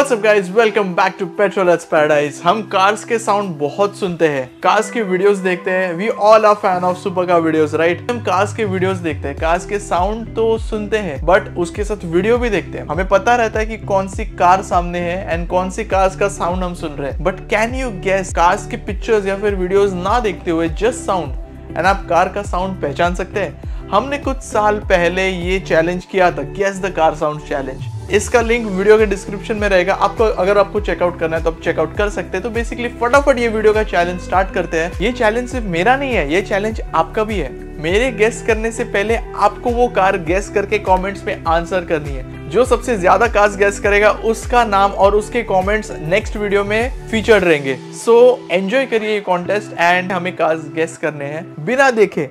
What's up, guys? Welcome back to Petrolheads Paradise. हम cars के sound बहुत सुनते हैं। कार्स के वीडियोस देखते हैं। We all are fan of super car videos right हम कार्स के वीडियोस देखते हैं। कार्स के साउंड तो सुनते हैं बट उसके साथ वीडियो भी देखते हैं। हमें पता रहता है कि कौन सी कार सामने है एंड कौन सी कार्स का साउंड हम सुन रहे हैं। But can you guess cars के पिक्चर्स या फिर वीडियोज़ ना देखते हुए जस्ट साउंड एंड आप कार का साउंड पहचान सकते हैं। हमने कुछ साल पहले ये चैलेंज किया था guess the car sound challenge इसका लिंक वीडियो के डिस्क्रिप्शन में रहेगा। आपको अगर आपको चेकआउट करना है तो आप चेकआउट कर सकते हैं। तो बेसिकली फटाफट ये वीडियो का चैलेंज स्टार्ट करते हैं। ये चैलेंज सिर्फ़ मेरा नहीं है, ये चैलेंज आपका भी है। मेरे गेस करने से पहले आपको वो कार गेस करके कमेंट्स में आंसर करनी है। जो सबसे ज़्यादा कार्स गेस करेगा, उसका नाम और उसके कमेंट्स नेक्स्ट वीडियो में फीचर्ड रहेंगे। सो एंजॉय करिए ये कॉन्टेस्ट एंड हमें कार्स गेस करने हैं। बिना देखे,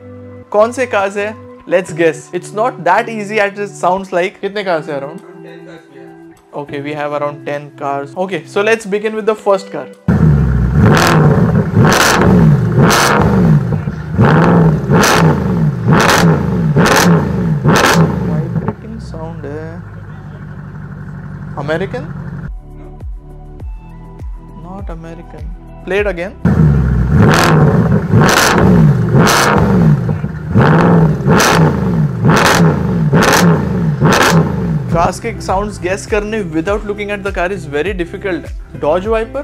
कौन से कार्स है? Let's guess. It's not that easy as it sounds like. How many cars are around? 10 cars we have. Okay, we have around 10 cars. Okay, so let's begin with the first car. Vibrating sound. Eh? American? Not American. Play it again. Cars के sounds guess करने without looking at the car is very difficult Dodge Viper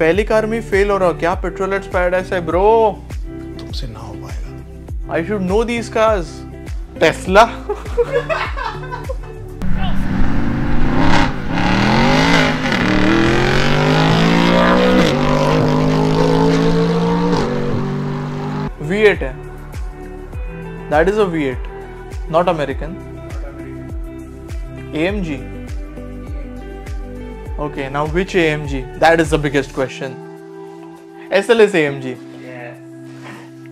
पहली car में fail हो रहा क्या? Petrol petrolheads paradise है bro तुमसे ना हो पाएगा। I should know these cars Tesla V8 है। That is a V8 not American AMG. Okay, now which AMG? That is the biggest question. SLS AMG.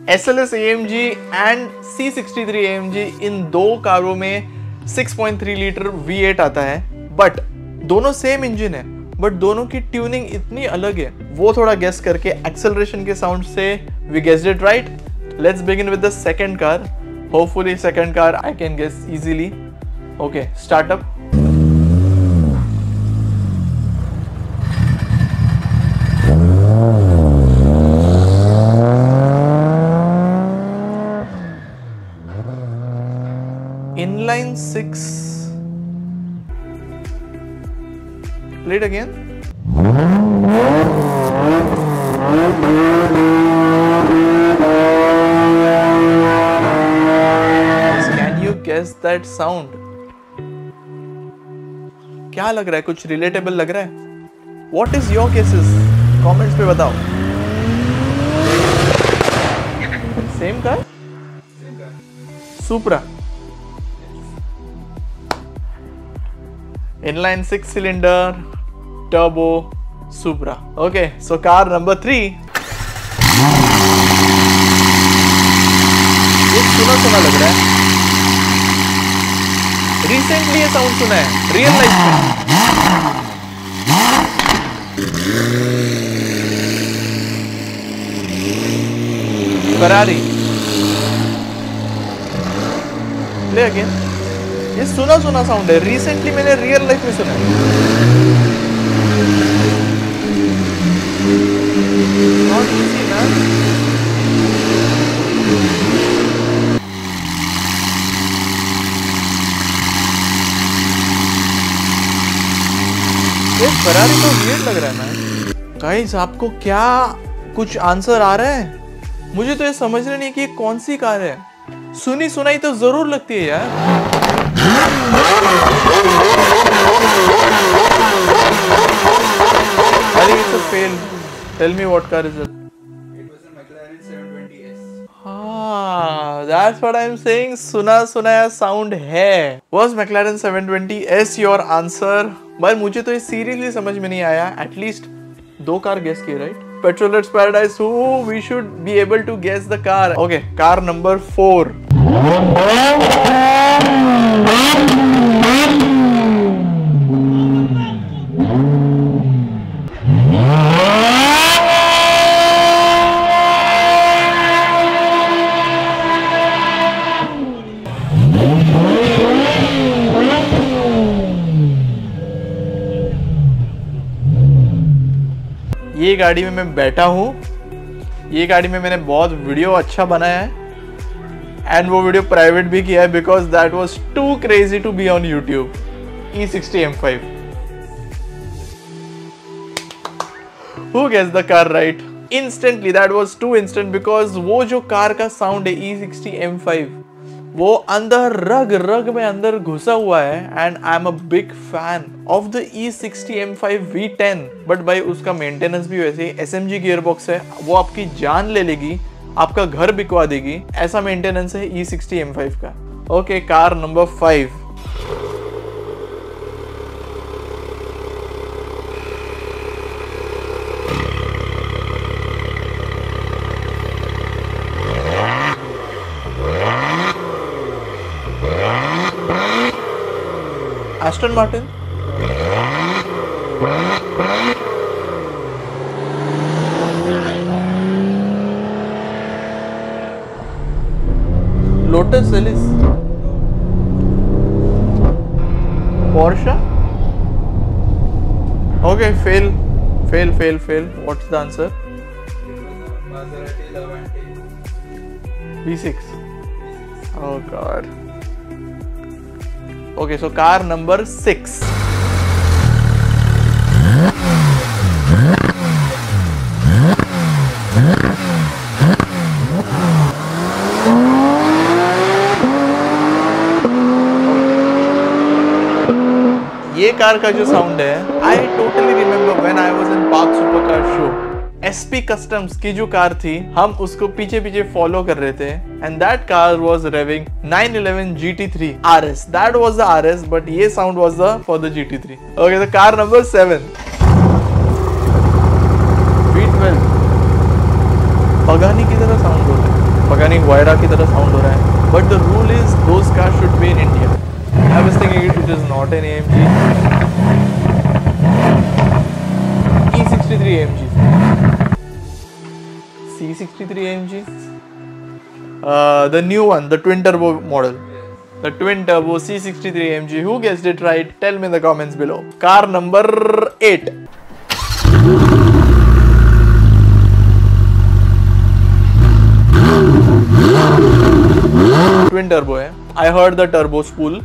SLS AMG and C63 AMG इन दो कारों में 6.3 litre V8 आता है but दोनों same engine है but दोनों की ट्यूनिंग इतनी अलग है वो थोड़ा गेस करके एक्सेलरेशन के साउंड से we guess it right let's begin with the second car hopefully second car I can guess easily. Okay start up. Inline 6 play it again. That sound? क्या लग रहा है? कुछ रिलेटेबल लग रहा है? What is your guesses comments पे बताओ। Same car Supra inline six cylinder turbo Supra okay so car number three सुना सुना लग रहा है। रिसेंटली ये साउंड सुना है रियल लाइफ में प्ले अगेन ये सुना सुना साउंड है रिसेंटली मैंने रियल लाइफ में सुना नॉट इजी ना ये फरारी तो वियर्ड लग रहा है ना गाइस आपको क्या कुछ आंसर आ रहा है? मुझे तो ये समझ रहे नहीं कि ये कौन सी कार है। सुनी सुनाई तो ज़रूर लगती है, यार। अरे, ये तो fail tell me what car is Tell that's what I'm saying. सुना, सुनाया साउंड है. Was McLaren 720S your answer? पर मुझे तो ये सीरियसली समझ में नहीं आया. एटलीस्ट दो कार गेस किए right petrolheads paradise who we should be able to guess the car okay car number four ये गाड़ी में मैं बैठा हूँ। ये गाड़ी में मैंने बहुत वीडियो अच्छा बनाया है। एंड वो वीडियो प्राइवेट भी किया है because that was too crazy to be on YouTube E sixty M five who guess the car right instantly that was too instant because वो जो कार का साउंड है ई सिक्सटी एम फाइव वो अंदर रग रग में अंदर घुसा हुआ है and I am a big fan of the E sixty M five V ten but भाई, उसका मेंटेनेंस भी वैसे ही S M G gearbox है, वो आपकी जान ले लेगी, आपका घर बिकवा देगी, ऐसा मेंटेनेंस है ई सिक्सटी एम फाइव का. Okay car number five Aston Martin. Lotus Elise. Porsche. Okay, fail, fail, fail, fail. What's the answer? Maserati Levante. V6. Oh god. Okay, so car number six. ये car का जो sound है I totally remember when I was in park super car show SP Customs की जो car थी, हम उसको पीछे पीछे फॉलो कर रहे थे। And that car was revving 911 GT3 RS that was the RS but ये sound was the for the GT3 okay the car number 7 V12 Pagani की तरह साउंड हो रहा है। पगानी वायरा की तरह साउंड हो रहा है। But the rule is those car should be in India I was thinking it is not an AMG E63 AMG C63 AMG. Uh, the new one, the twin turbo model. The twin turbo C63 AMG. Who guessed it right? Tell me in the comments below. Car number 8. Twin turbo है. I heard the turbo spool.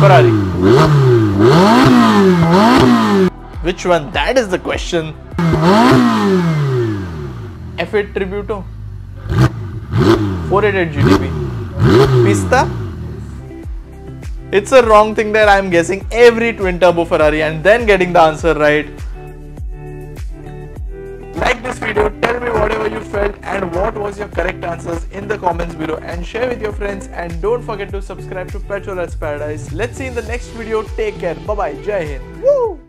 Ferrari. Which one? That is the question. F8 Tributo. 488 GTB. Pista? It's a wrong thing that I'm guessing every twin turbo Ferrari and then getting the answer right. Like this video, tell me whatever you felt and what was your correct answers in the comments below and share with your friends and don't forget to subscribe to Petrol Paradise. Let's see in the next video. Take care. Bye bye. Jai Hind. Woo!